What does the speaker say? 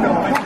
no.